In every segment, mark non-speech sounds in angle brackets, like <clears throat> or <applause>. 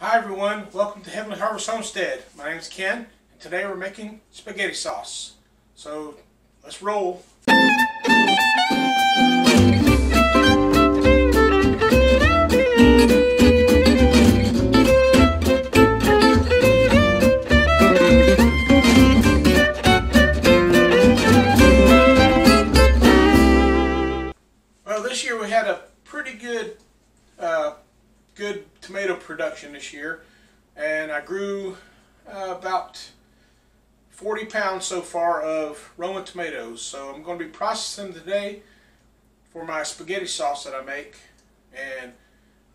Hi everyone, welcome to Heavenly Harvest Homestead. My name is Ken, and today we're making spaghetti sauce. So let's roll. Production this year, and I grew uh, about 40 pounds so far of Roma tomatoes. So I'm going to be processing today for my spaghetti sauce that I make, and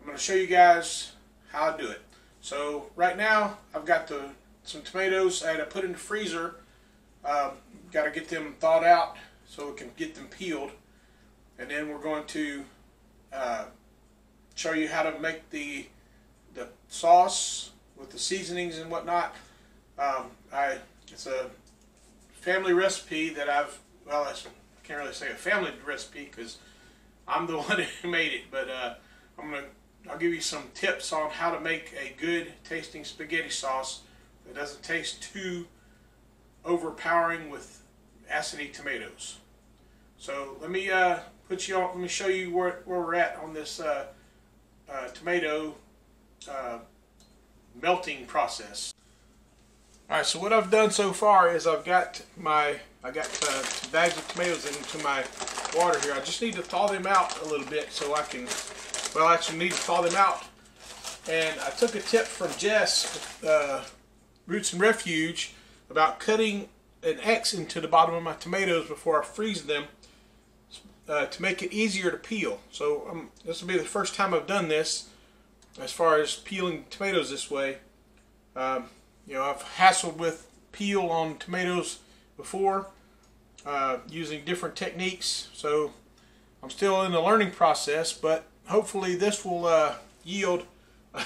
I'm going to show you guys how I do it. So right now I've got the some tomatoes I had to put in the freezer. Um, got to get them thawed out so we can get them peeled and then we're going to uh, show you how to make the the sauce with the seasonings and whatnot. Um, I it's a family recipe that I've well I can't really say a family recipe because I'm the <laughs> one who made it, but uh, I'm gonna I'll give you some tips on how to make a good tasting spaghetti sauce that doesn't taste too overpowering with acidy tomatoes. So let me uh, put you on. Let me show you where, where we're at on this uh, uh, tomato uh, melting process. All right. So what I've done so far is I've got my I got uh, bags of tomatoes into my water here. I just need to thaw them out a little bit so I can. Well, I actually need to thaw them out. And I took a tip from Jess, uh, Roots and Refuge, about cutting an X into the bottom of my tomatoes before I freeze them uh, to make it easier to peel. So um, this will be the first time I've done this as far as peeling tomatoes this way. Um, you know, I've hassled with peel on tomatoes before uh, using different techniques. So I'm still in the learning process, but hopefully this will uh, yield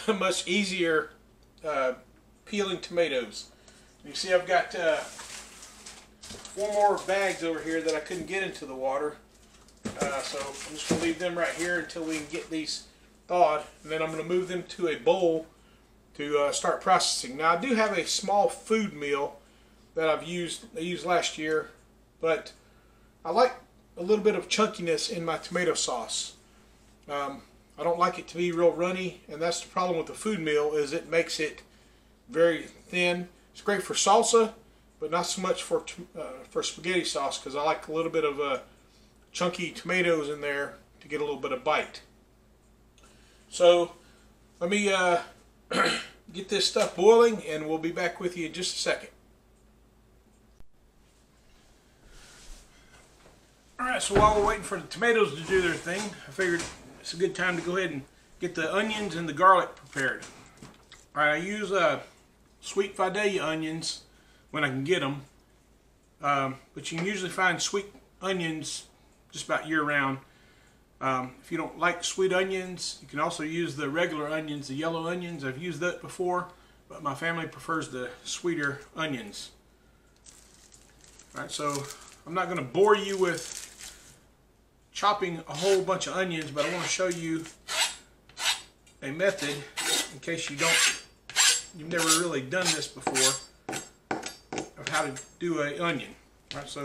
a <laughs> much easier uh, peeling tomatoes. You see I've got uh, four more bags over here that I couldn't get into the water. Uh, so I'm just going to leave them right here until we can get these thawed. And then I'm going to move them to a bowl to uh, start processing. Now I do have a small food mill that I've used, I used last year, but I like a little bit of chunkiness in my tomato sauce. Um, I don't like it to be real runny, and that's the problem with the food mill is it makes it very thin. It's great for salsa, but not so much for uh, for spaghetti sauce because I like a little bit of a uh, chunky tomatoes in there to get a little bit of bite. So let me uh, <clears throat> get this stuff boiling and we'll be back with you in just a second. Alright, so while we're waiting for the tomatoes to do their thing, I figured it's a good time to go ahead and get the onions and the garlic prepared. Alright, I use uh, sweet Vidalia onions when I can get them. Um, but you can usually find sweet onions just about year round. Um, if you don't like sweet onions, you can also use the regular onions, the yellow onions. I've used that before, but my family prefers the sweeter onions. Alright, so I'm not going to bore you with chopping a whole bunch of onions, but I want to show you a method in case you don't, you've never really done this before, of how to do a onion. Alright, so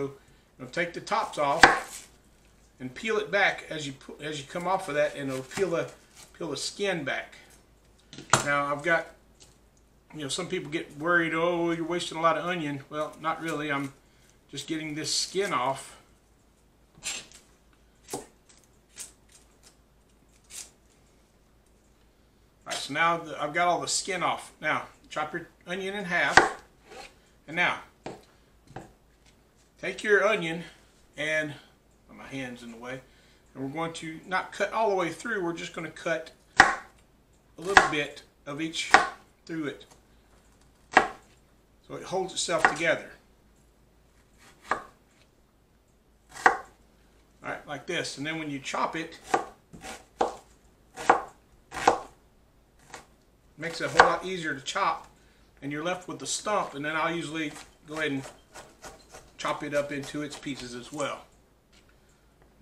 I'm going to take the tops off and peel it back as you as you come off of that and it'll peel the peel the skin back. Now I've got you know some people get worried oh you're wasting a lot of onion. Well not really I'm just getting this skin off. Alright so now I've got all the skin off. Now chop your onion in half and now take your onion and my hand's in the way. And we're going to not cut all the way through, we're just going to cut a little bit of each through it. So it holds itself together. Alright, like this. And then when you chop it, it makes it a whole lot easier to chop. And you're left with the stump. And then I'll usually go ahead and chop it up into its pieces as well.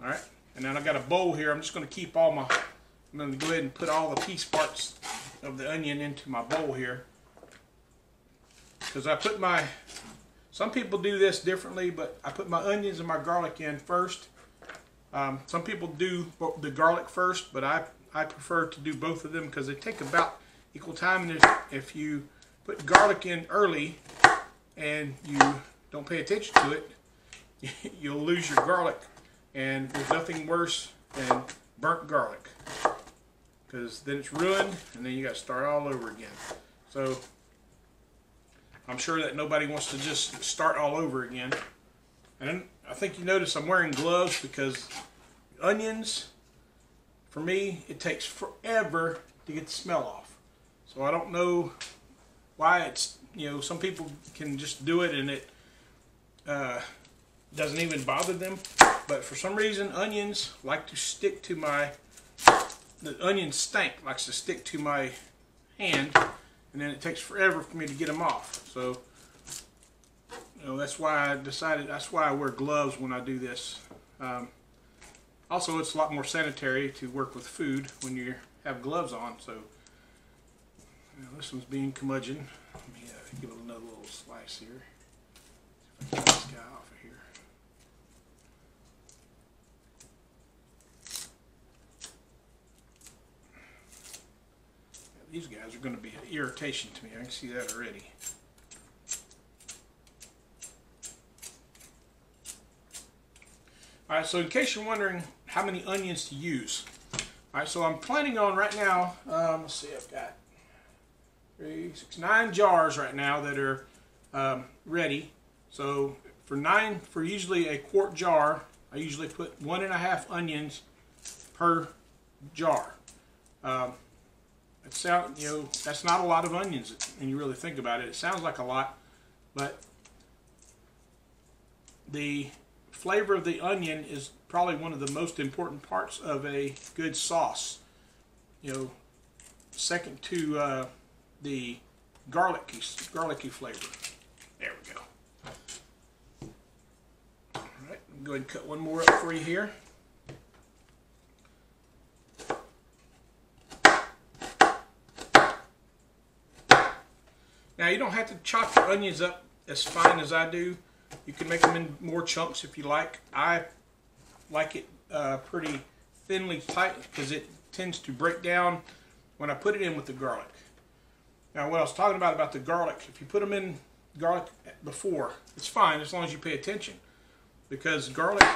All right, and then I've got a bowl here. I'm just going to keep all my, I'm going to go ahead and put all the piece parts of the onion into my bowl here. Because I put my, some people do this differently, but I put my onions and my garlic in first. Um, some people do the garlic first, but I, I prefer to do both of them because they take about equal time. And if, if you put garlic in early and you don't pay attention to it, <laughs> you'll lose your garlic. And there's nothing worse than burnt garlic because then it's ruined and then you got to start all over again. So I'm sure that nobody wants to just start all over again. And I think you notice I'm wearing gloves because onions, for me, it takes forever to get the smell off. So I don't know why it's, you know, some people can just do it and it uh, doesn't even bother them. But for some reason, onions like to stick to my the onion stank likes to stick to my hand and then it takes forever for me to get them off. So, you know, that's why I decided, that's why I wear gloves when I do this. Um, also, it's a lot more sanitary to work with food when you have gloves on. So, you know, this one's being curmudgeon. Let me uh, give it another little slice here. See if I can get this guy off of here. These guys are going to be an irritation to me. I can see that already. Alright, so in case you're wondering how many onions to use. Alright, so I'm planning on right now, um, let's see, I've got three, six, nine jars right now that are um, ready. So for nine, for usually a quart jar, I usually put one and a half onions per jar. Um, it sound, you know, that's not a lot of onions when you really think about it. It sounds like a lot, but the flavor of the onion is probably one of the most important parts of a good sauce. You know, second to uh, the garlicky, garlicky flavor. There we go. All right, go ahead and cut one more up for you here. You don't have to chop your onions up as fine as I do. You can make them in more chunks if you like. I like it uh, pretty thinly tight because it tends to break down when I put it in with the garlic. Now what I was talking about about the garlic, if you put them in garlic before, it's fine as long as you pay attention because garlic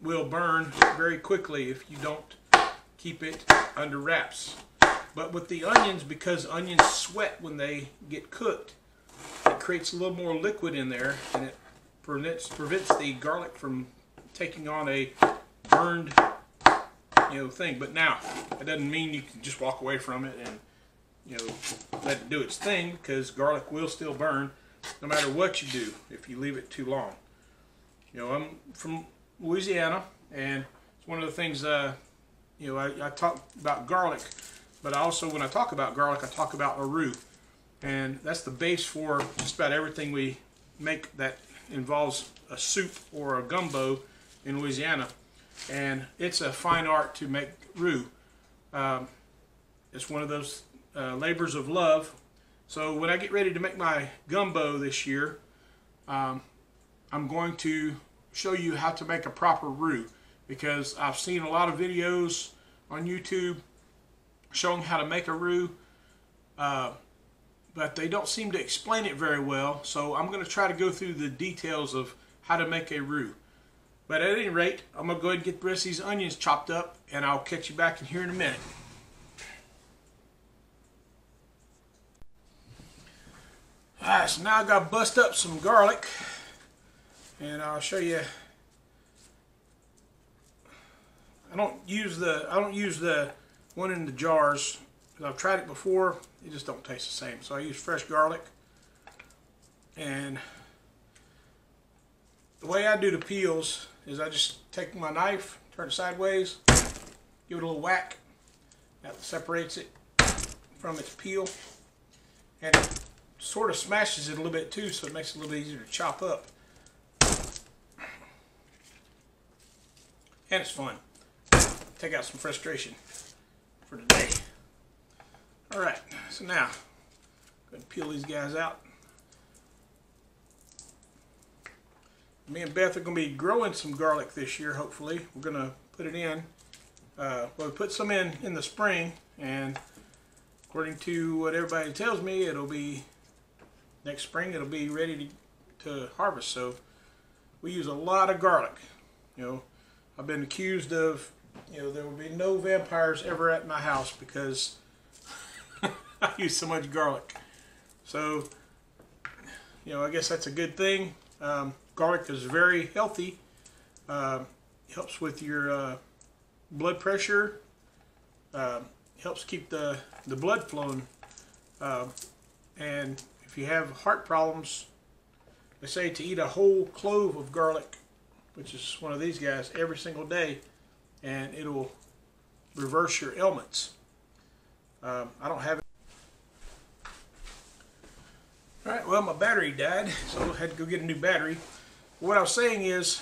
will burn very quickly if you don't keep it under wraps. But with the onions, because onions sweat when they get cooked, it creates a little more liquid in there and it prevents, prevents the garlic from taking on a burned you know thing. But now, it doesn't mean you can just walk away from it and you know let it do its thing because garlic will still burn no matter what you do if you leave it too long. You know, I'm from Louisiana and it's one of the things uh, you know I, I talk about garlic but also when I talk about garlic, I talk about a roux. And that's the base for just about everything we make that involves a soup or a gumbo in Louisiana. And it's a fine art to make roux. Um, it's one of those uh, labors of love. So when I get ready to make my gumbo this year, um, I'm going to show you how to make a proper roux because I've seen a lot of videos on YouTube showing how to make a roux, uh, but they don't seem to explain it very well. So I'm going to try to go through the details of how to make a roux. But at any rate, I'm going to go ahead and get the rest of these onions chopped up, and I'll catch you back in here in a minute. Alright, so now I got to bust up some garlic, and I'll show you. I don't use the I don't use the one in the jars. Because I've tried it before, it just don't taste the same. So I use fresh garlic. And the way I do the peels is I just take my knife, turn it sideways, give it a little whack. That separates it from its peel. And it sort of smashes it a little bit too, so it makes it a little bit easier to chop up. And it's fun. Take out some frustration for today. All right, so now, go and peel these guys out. Me and Beth are going to be growing some garlic this year, hopefully. We're going to put it in. Uh, well, we put some in in the spring, and according to what everybody tells me, it'll be next spring, it'll be ready to, to harvest. So we use a lot of garlic. You know, I've been accused of, you know, there will be no vampires ever at my house because <laughs> I use so much garlic. So, you know, I guess that's a good thing. Um, garlic is very healthy. Uh, helps with your uh, blood pressure. Uh, helps keep the, the blood flowing. Uh, and if you have heart problems, they say to eat a whole clove of garlic, which is one of these guys, every single day, and it'll reverse your ailments. Um, I don't have it. All right, well, my battery died, so I had to go get a new battery. What I was saying is,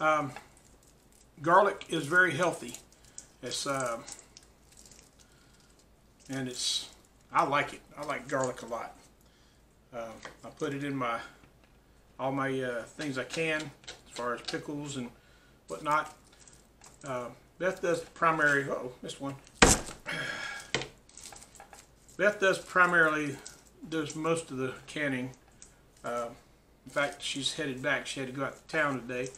um, garlic is very healthy. It's uh, and it's I like it. I like garlic a lot. Uh, I put it in my all my uh, things I can as far as pickles and whatnot. Uh, Beth does primary. Uh oh, missed one. <sighs> Beth does primarily does most of the canning. Uh, in fact, she's headed back. She had to go out to town today.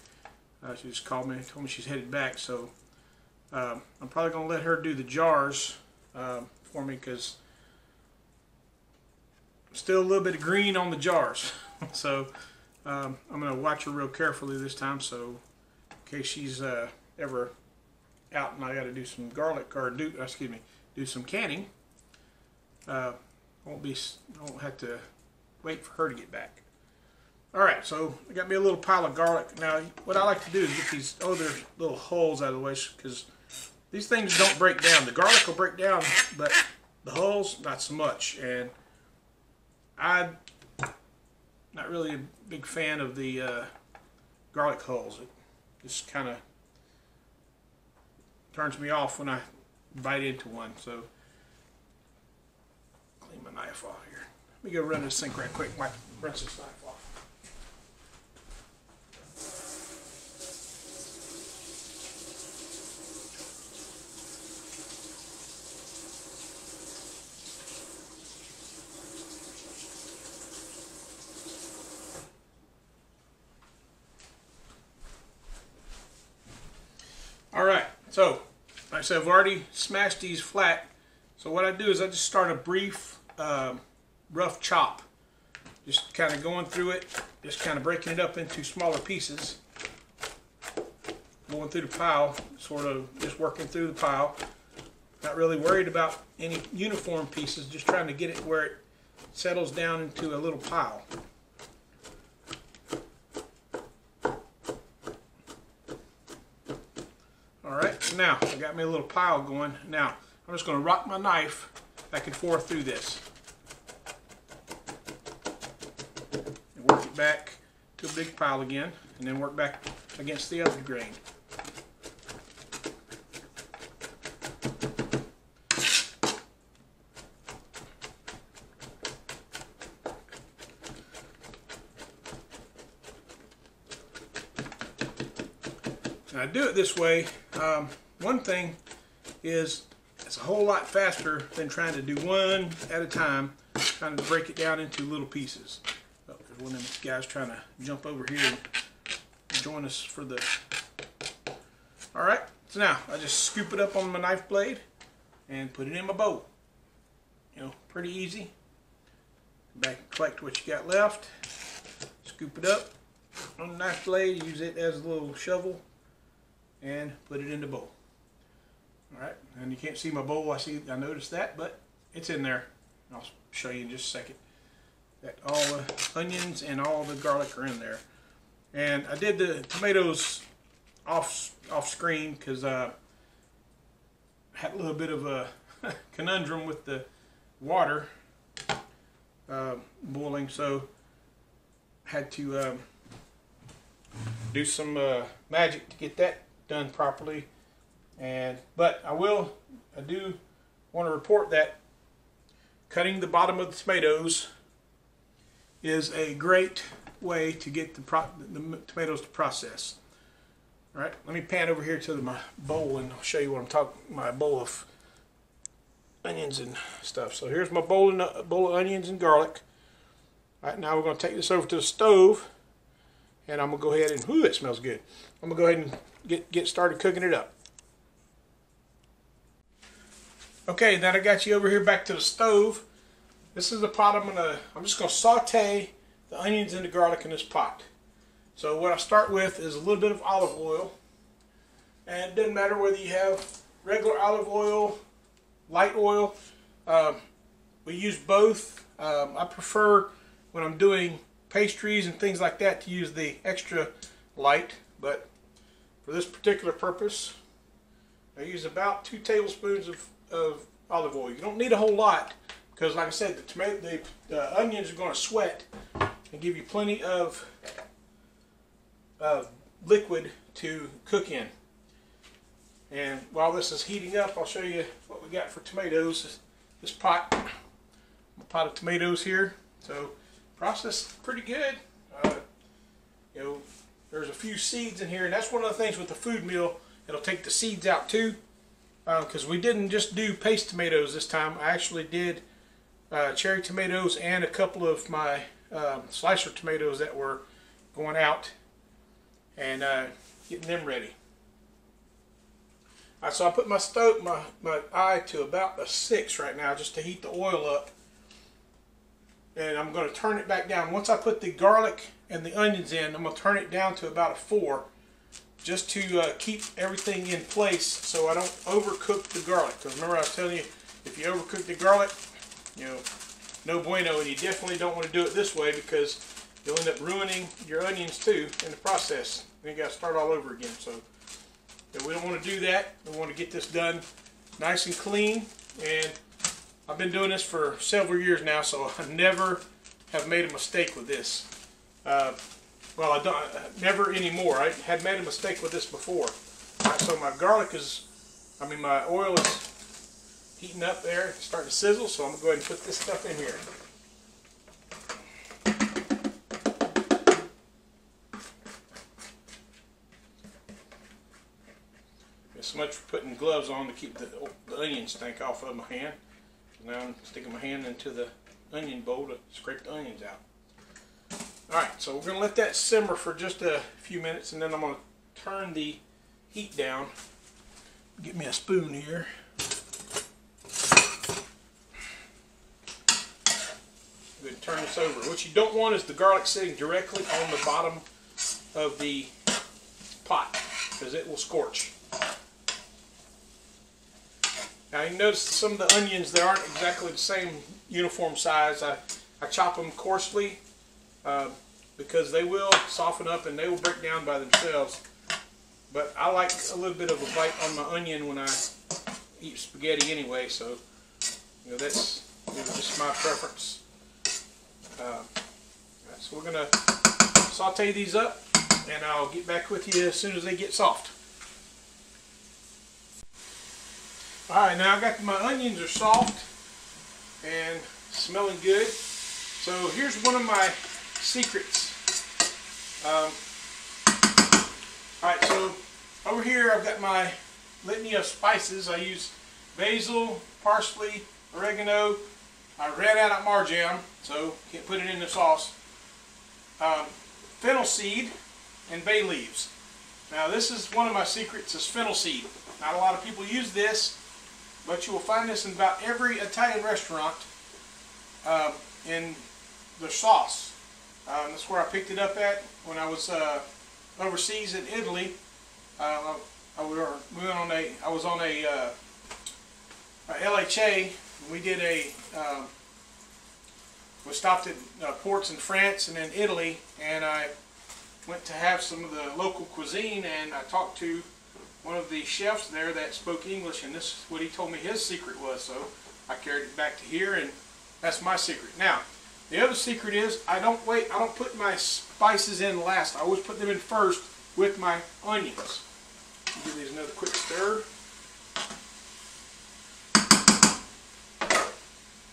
Uh, she just called me and told me she's headed back. So um, I'm probably going to let her do the jars um, for me because still a little bit of green on the jars. <laughs> so um, I'm going to watch her real carefully this time. So in case she's uh, ever out and I got to do some garlic or do excuse me do some canning. Uh, won't be won't have to wait for her to get back. All right, so I got me a little pile of garlic. Now, what I like to do is get these other little holes out of the way because these things don't break down. The garlic will break down, but the holes, not so much. And I'm not really a big fan of the uh, garlic holes. It just kind of turns me off when I bite into one. So, clean my knife off here. Let me go run this sink right quick. Wipe, rinse this knife off. All right, so said, I've already smashed these flat. So what I do is I just start a brief um, rough chop. Just kind of going through it, just kind of breaking it up into smaller pieces. Going through the pile, sort of just working through the pile. Not really worried about any uniform pieces, just trying to get it where it settles down into a little pile. Alright, so now I got me a little pile going. Now, I'm just going to rock my knife back and forth through this. And work it back to a big pile again, and then work back against the other grain. Do it this way. Um, one thing is it's a whole lot faster than trying to do one at a time, trying to break it down into little pieces. Oh, there's one of them guys trying to jump over here and join us for the... Alright, so now I just scoop it up on my knife blade and put it in my bowl. You know, pretty easy. Back and collect what you got left. Scoop it up on the knife blade, use it as a little shovel and put it in the bowl. All right, and you can't see my bowl. I see, I noticed that, but it's in there. I'll show you in just a second. That all the onions and all the garlic are in there. And I did the tomatoes off off screen because uh, I had a little bit of a <laughs> conundrum with the water uh, boiling, so had to um, do some uh, magic to get that done properly. And but I will, I do want to report that cutting the bottom of the tomatoes is a great way to get the, the tomatoes to process. All right, let me pan over here to my bowl and I'll show you what I'm talking. My bowl of onions and stuff. So here's my bowl of, bowl of onions and garlic. All right, now we're going to take this over to the stove, and I'm to go ahead and, ooh, it smells good. I'm to go ahead and get get started cooking it up. Okay, now I got you over here back to the stove. This is the pot I'm gonna, I'm just gonna saute the onions and the garlic in this pot. So what I start with is a little bit of olive oil. And it doesn't matter whether you have regular olive oil, light oil. Um, we use both. Um, I prefer when I'm doing pastries and things like that to use the extra light. But for this particular purpose, I use about two tablespoons of of olive oil. You don't need a whole lot because, like I said, the tomato, the, the onions are going to sweat and give you plenty of uh, liquid to cook in. And while this is heating up, I'll show you what we got for tomatoes. This pot, a pot of tomatoes here. So process pretty good. Uh, you know, there's a few seeds in here, and that's one of the things with the food mill. It'll take the seeds out too because uh, we didn't just do paste tomatoes this time. I actually did uh, cherry tomatoes and a couple of my um, slicer tomatoes that were going out and uh, getting them ready. Right, so I put my stove, my, my eye to about a six right now just to heat the oil up. And I'm going to turn it back down. Once I put the garlic and the onions in, I'm going to turn it down to about a four just to uh, keep everything in place so I don't overcook the garlic. Because remember I was telling you, if you overcook the garlic, you know, no bueno, and you definitely don't want to do it this way because you'll end up ruining your onions too in the process. Then you got to start all over again. So we don't want to do that. We want to get this done nice and clean. And I've been doing this for several years now, so I never have made a mistake with this. Uh, well, I don't, never anymore. I had made a mistake with this before. So my garlic is, I mean my oil is heating up there, starting to sizzle, so I'm going to go ahead and put this stuff in here. so much for putting gloves on to keep the, the onion stink off of my hand. Now I'm sticking my hand into the onion bowl to scrape the onions out. Alright, so we're going to let that simmer for just a few minutes and then I'm going to turn the heat down. Get me a spoon here. Good, turn this over. What you don't want is the garlic sitting directly on the bottom of the pot because it will scorch. Now you notice some of the onions, they aren't exactly the same uniform size. I, I chop them coarsely uh, because they will soften up and they will break down by themselves. But I like a little bit of a bite on my onion when I eat spaghetti anyway, so you know that's you know, just my preference. Uh, so we're going to saute these up and I'll get back with you as soon as they get soft. Alright, now I've got my onions are soft and smelling good. So here's one of my secrets. Um, Alright, so over here I've got my litany of spices. I use basil, parsley, oregano. I ran out of marjoram, so can't put it in the sauce. Um, fennel seed and bay leaves. Now this is one of my secrets is fennel seed. Not a lot of people use this, but you will find this in about every Italian restaurant um, in the sauce. Um, that's where I picked it up at when I was uh, overseas in Italy. Uh, I, we, were, we on a, I was on a, uh, a LHA. We did a, um, we stopped at uh, ports in France and then Italy, and I went to have some of the local cuisine, and I talked to one of the chefs there that spoke English, and this is what he told me his secret was. So I carried it back to here, and that's my secret. Now, the other secret is I don't wait, I don't put my spices in last. I always put them in first with my onions. Give these another quick stir.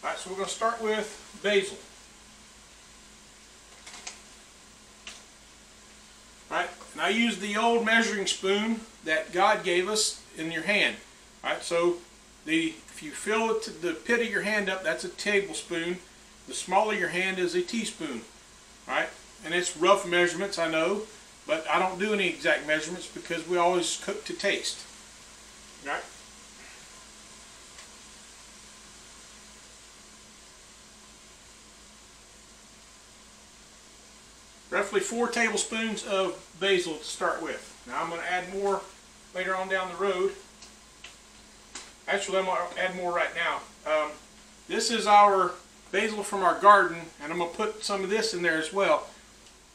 Alright, so we're going to start with basil. Alright, and I use the old measuring spoon that God gave us in your hand. Alright, so the if you fill it the pit of your hand up, that's a tablespoon. The smaller your hand is a teaspoon. Alright, and it's rough measurements, I know, but I don't do any exact measurements because we always cook to taste. Alright. roughly four tablespoons of basil to start with. Now I'm going to add more later on down the road. Actually, I'm going to add more right now. Um, this is our basil from our garden, and I'm going to put some of this in there as well.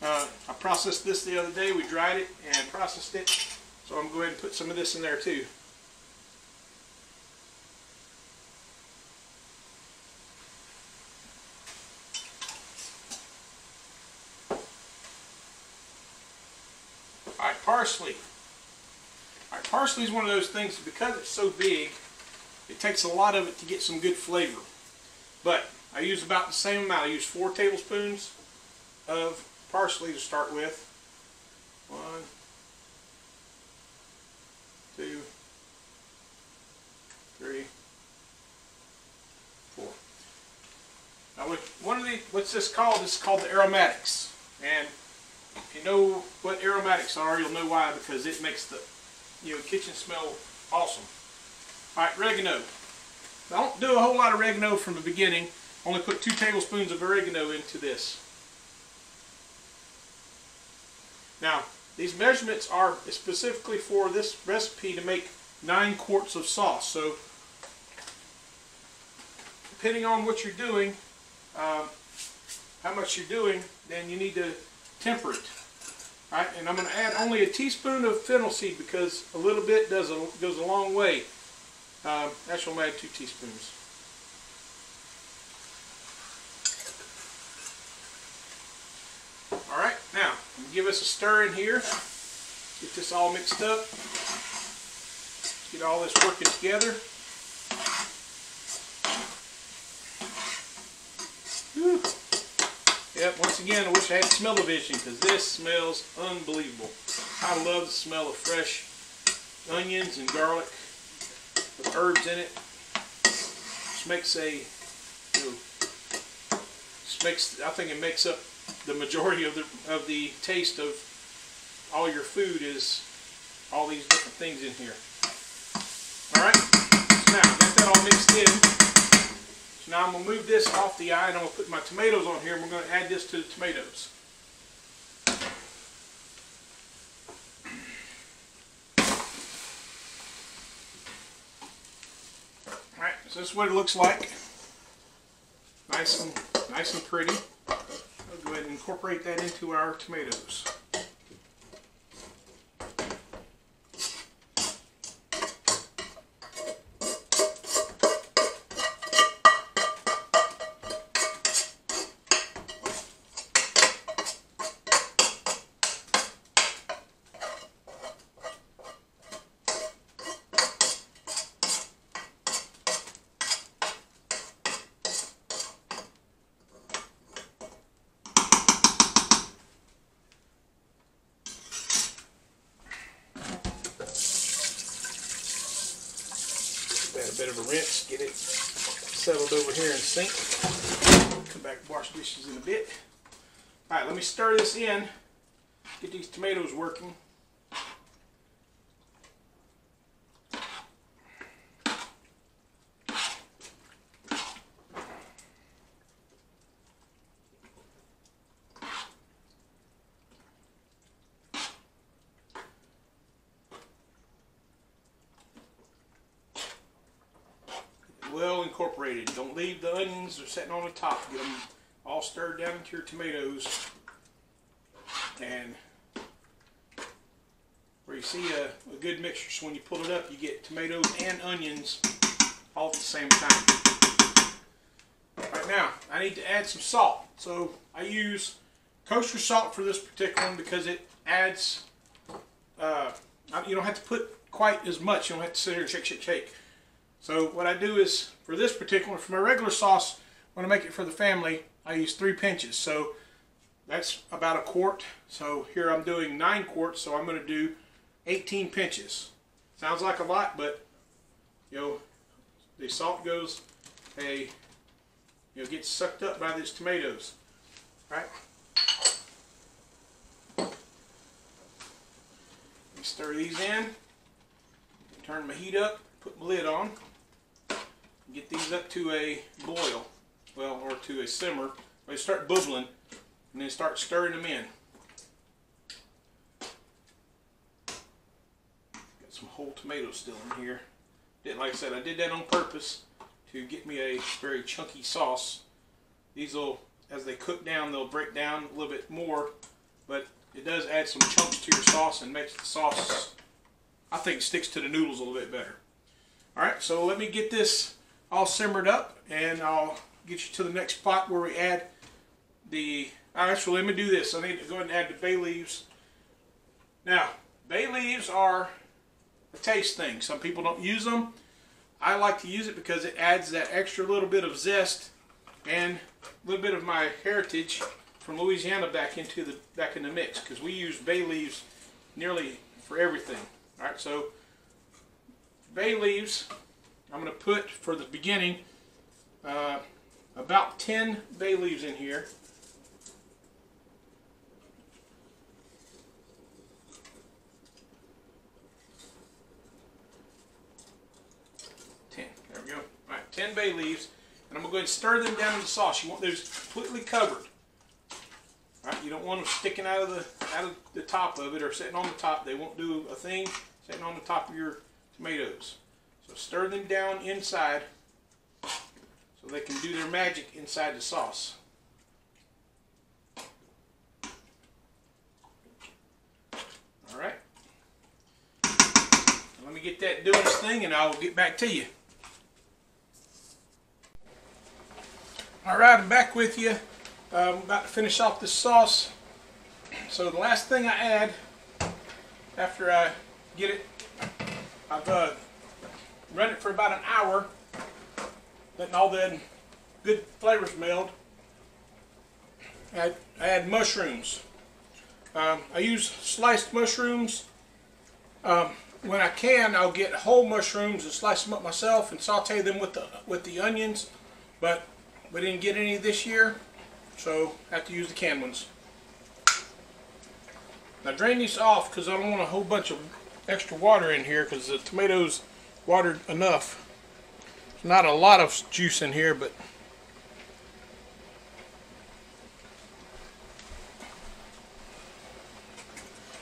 Uh, I processed this the other day. We dried it and processed it. So I'm going to go ahead and put some of this in there too. Alright, parsley. Alright, parsley is one of those things, because it's so big, it takes a lot of it to get some good flavor. But I use about the same amount. I use four tablespoons of parsley to start with. One, two, three, four. Now, one of the, what's this called? This is called the aromatics. And if you know what aromatics are, you'll know why, because it makes the you know kitchen smell awesome. Alright, oregano. I don't do a whole lot of oregano from the beginning. Only put two tablespoons of oregano into this. Now, these measurements are specifically for this recipe to make nine quarts of sauce. So, depending on what you're doing, um, how much you're doing, then you need to temper it. Right, and I'm going to add only a teaspoon of fennel seed because a little bit does a, goes a long way. Um, actually, I'm going to add two teaspoons. All right, now give us a stir in here. Get this all mixed up. Get all this working together. Whew. Yep, once again, I wish I had smell-o-vision because this smells unbelievable. I love the smell of fresh onions and garlic with herbs in it. Just makes a, you know, makes, I think it makes up the majority of the, of the taste of all your food is all these different things in here. Alright, so now got that all mixed in. Now I'm going to move this off the eye and I'm going to put my tomatoes on here and we're going to add this to the tomatoes. Alright, so this is what it looks like. Nice and nice and pretty. I'll go ahead and incorporate that into our tomatoes. a bit of a rinse, get it settled over here in the sink. Come back and wash dishes in a bit. Alright, let me stir this in, get these tomatoes working. well incorporated. Don't leave the onions are sitting on the top. Get them all stirred down into your tomatoes. And where you see a, a good mixture. So when you pull it up, you get tomatoes and onions all at the same time. Right now, I need to add some salt. So I use kosher salt for this particular one because it adds, uh, you don't have to put quite as much. You don't have to sit here and shake, shake, shake. So what I do is, for this particular, for my regular sauce, when I make it for the family, I use three pinches. So that's about a quart. So here I'm doing nine quarts, so I'm going to do 18 pinches. Sounds like a lot, but you know, the salt goes a you know gets sucked up by these tomatoes, right? stir these in. Turn my heat up. Put my lid on. Get these up to a boil, well, or to a simmer. They start bubbling, and then start stirring them in. Got some whole tomatoes still in here. Did like I said, I did that on purpose to get me a very chunky sauce. These will, as they cook down, they'll break down a little bit more, but it does add some chunks to your sauce and makes the sauce, I think, sticks to the noodles a little bit better. All right, so let me get this all simmered up, and I'll get you to the next spot where we add the. Actually, let me do this. I need to go ahead and add the bay leaves. Now, bay leaves are a taste thing. Some people don't use them. I like to use it because it adds that extra little bit of zest and a little bit of my heritage from Louisiana back into the back in the mix because we use bay leaves nearly for everything. All right, so bay leaves, I'm going to put for the beginning uh, about 10 bay leaves in here. Ten. There we go. All right, 10 bay leaves, and I'm going to go and stir them down in the sauce. You want those completely covered. Right? You don't want them sticking out of the out of the top of it or sitting on the top. They won't do a thing sitting on the top of your tomatoes. So stir them down inside so they can do their magic inside the sauce. All right. Let me get that doing its thing and I'll get back to you. All right, I'm back with you. About to finish off this sauce. So the last thing I add after I get it, I've uh, run it for about an hour, letting all the good flavors meld. I, I add mushrooms. Um, I use sliced mushrooms. Um, when I can, I'll get whole mushrooms and slice them up myself and saute them with the with the onions. But we didn't get any this year, so I have to use the canned ones. Now drain these off because I don't want a whole bunch of extra water in here because the tomatoes watered enough. There's not a lot of juice in here, but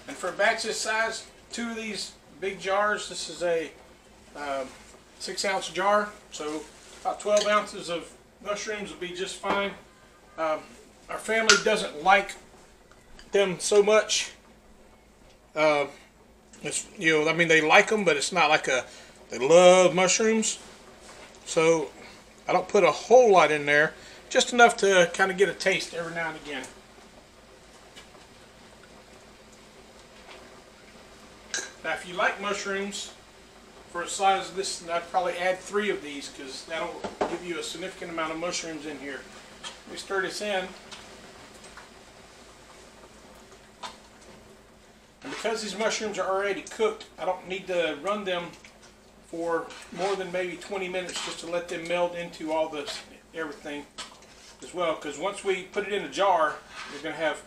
and for a batch this size, two of these big jars. This is a um, six ounce jar, so about 12 ounces of mushrooms will be just fine. Um, our family doesn't like them so much. Uh, it's you know, I mean, they like them, but it's not like a they love mushrooms. So I don't put a whole lot in there, just enough to kind of get a taste every now and again. Now, if you like mushrooms, for a size of this, I'd probably add three of these because that'll give you a significant amount of mushrooms in here. We stir this in. And because these mushrooms are already cooked, I don't need to run them for more than maybe 20 minutes just to let them meld into all this, everything as well. Because once we put it in a jar, we're going to have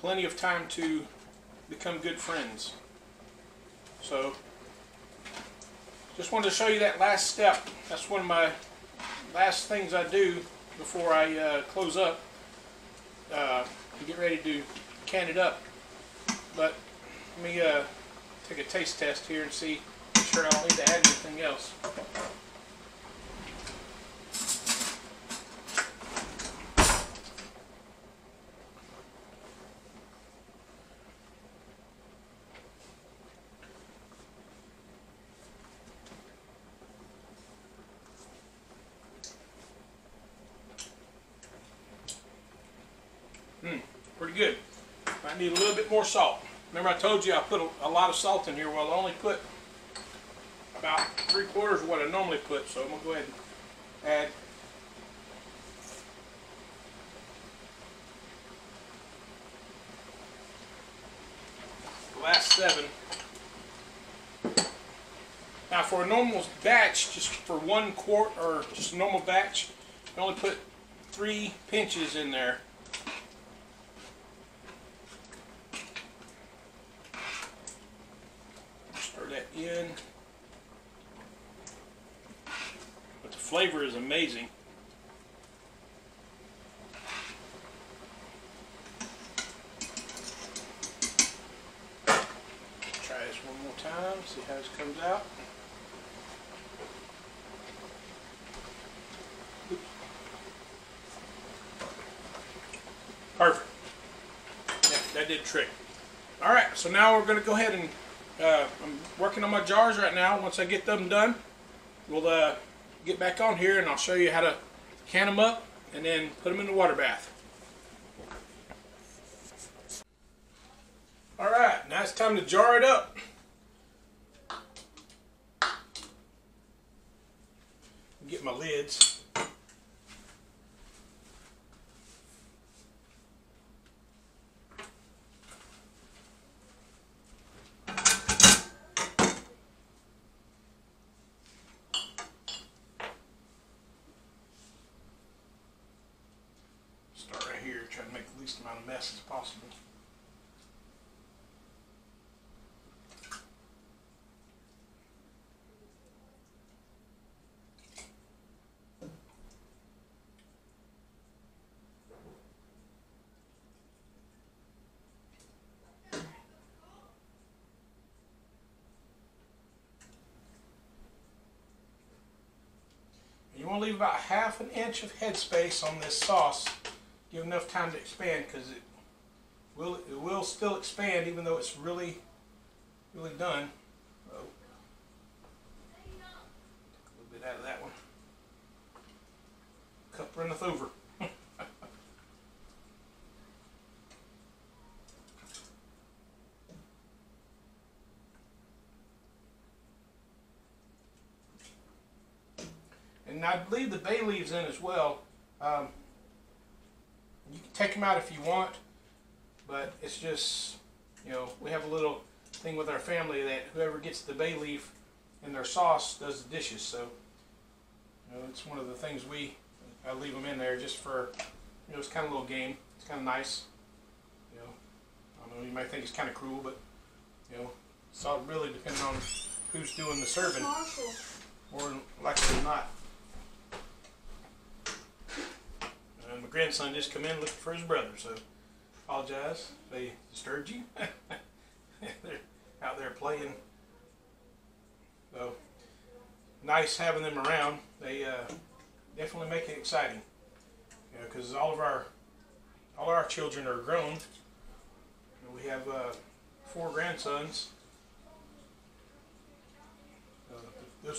plenty of time to become good friends. So, just wanted to show you that last step. That's one of my last things I do before I uh, close up uh, and get ready to can it up. But let me uh, take a taste test here and see, make sure I don't need to add anything else. Hmm, pretty good. I need a little bit more salt. Remember I told you I put a, a lot of salt in here. Well, I only put about three quarters of what I normally put, so I'm gonna go ahead and add the last seven. Now for a normal batch, just for one quart or just a normal batch, you only put three pinches in there. Stir that in. But the flavor is amazing. Try this one more time, see how this comes out. Perfect. Yeah, that did trick. All right, so now we're gonna go ahead and uh, I'm working on my jars right now. Once I get them done, we'll uh, get back on here and I'll show you how to can them up and then put them in the water bath. All right, now it's time to jar it up. Get my lids. Start right here, try to make the least amount of mess as possible. You want to leave about half an inch of headspace on this sauce. Give enough time to expand because it will it will still expand even though it's really really done. Oh. Take a little bit out of that one. Cup runneth over. <laughs> and I believe the bay leaves in as well. Um, you can take them out if you want, but it's just, you know, we have a little thing with our family that whoever gets the bay leaf in their sauce does the dishes. So, you know, it's one of the things we, I leave them in there just for, you know, it's kind of a little game. It's kind of nice. You know, I don't know, you might think it's kind of cruel, but, you know, it's all really depending on who's doing the serving. More likely than not. And my grandson just come in looking for his brother, so apologize if they disturbed you. <laughs> They're out there playing. So nice having them around. They uh, definitely make it exciting. You know, because all of our all our children are grown. We have uh, four grandsons. Uh,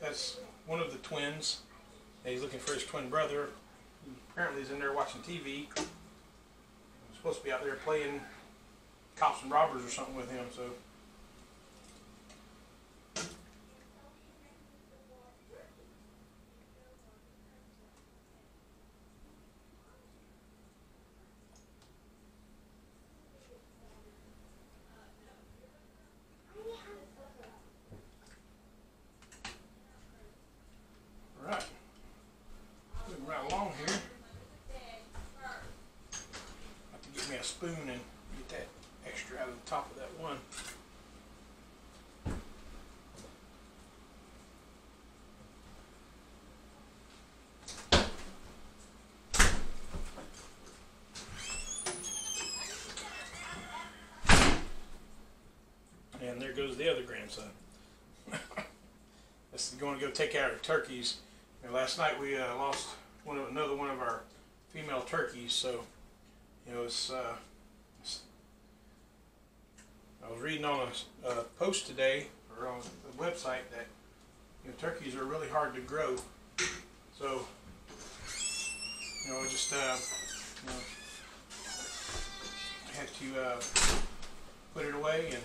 that's one of the twins. He's looking for his twin brother. Apparently he's in there watching TV. He's supposed to be out there playing cops and robbers or something with him. So all right, moving right along here. Have to get me a spoon and get that extra out of the top of that one. And there goes <laughs> This is going to go take out our turkeys. And last night we uh, lost one of, another one of our female turkeys, so you know it's, uh, it's I was reading on a post today or on the website that you know turkeys are really hard to grow. So you know just uh, you know, had to uh, put it away and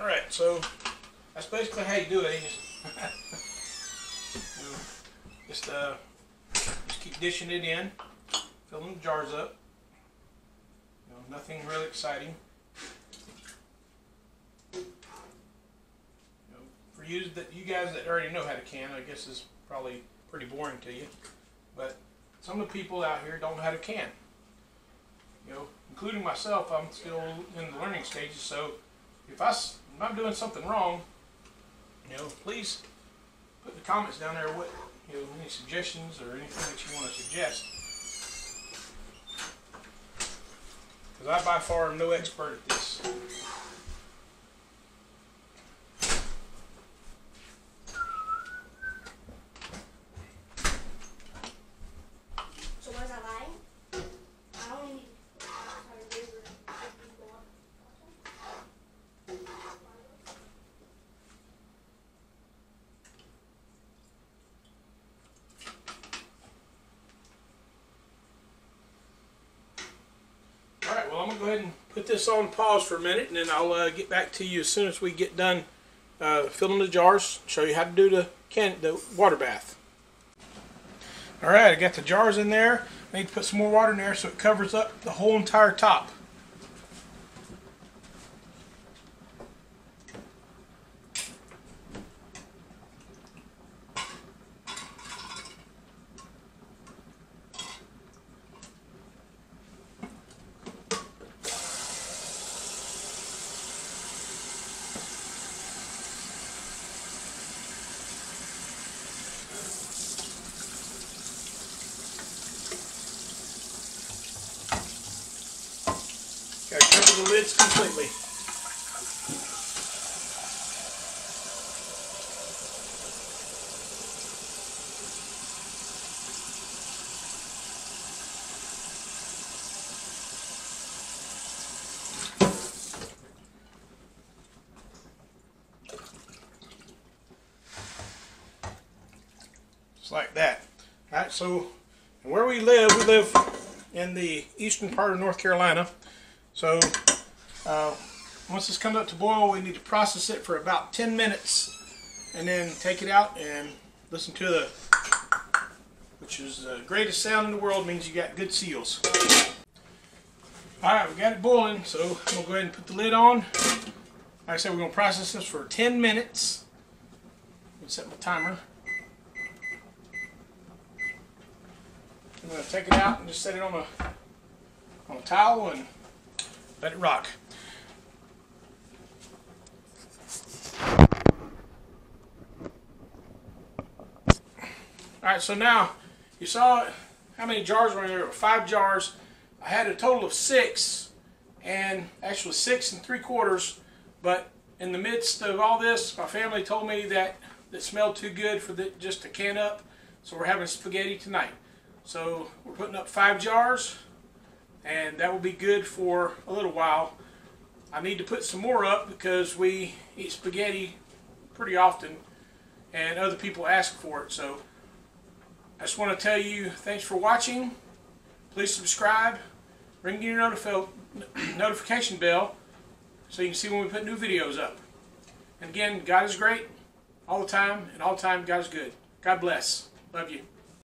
All right, so that's basically how you do it. <laughs> Just, uh, just keep dishing it in, filling the jars up. You know, nothing really exciting. You know, for you that you guys that already know how to can, I guess is probably pretty boring to you. But some of the people out here don't know how to can. You know, including myself, I'm still in the learning stages. So if I if I'm doing something wrong, you know, please put in the comments down there what you know any suggestions or anything that you want to suggest. Because I by far am no expert at this. So was I lying? I only need to try to raise it up before. All right, well, I'm gonna go ahead and put this on pause for a minute, and then I'll uh, get back to you as soon as we get done uh, filling the jars. Show you how to do the can the water bath. All right, I got the jars in there. I need to put some more water in there so it covers up the whole entire top. Got to cover the lids completely. Just like that. Alright, so and where we live, we live in the eastern part of North Carolina. So uh, once this comes up to boil, we need to process it for about 10 minutes and then take it out and listen to the, which is the greatest sound in the world, means you got good seals. All right, we got it boiling, so I'm gonna go ahead and put the lid on. Like I said, we're gonna process this for 10 minutes. Set my timer. I'm gonna take it out and just set it on a on a towel and let it rock. Alright, so now you saw how many jars were in there? Five jars. I had a total of six, and actually six and three quarters. But in the midst of all this, my family told me that it smelled too good for the, just to can up, so we're having spaghetti tonight. So we're putting up five jars, and that will be good for a little while. I need to put some more up because we eat spaghetti pretty often, and other people ask for it. So I just want to tell you thanks for watching. Please subscribe, ring your notif- notification bell so you can see when we put new videos up. And again, God is great all the time, and all the time God is good. God bless. Love you.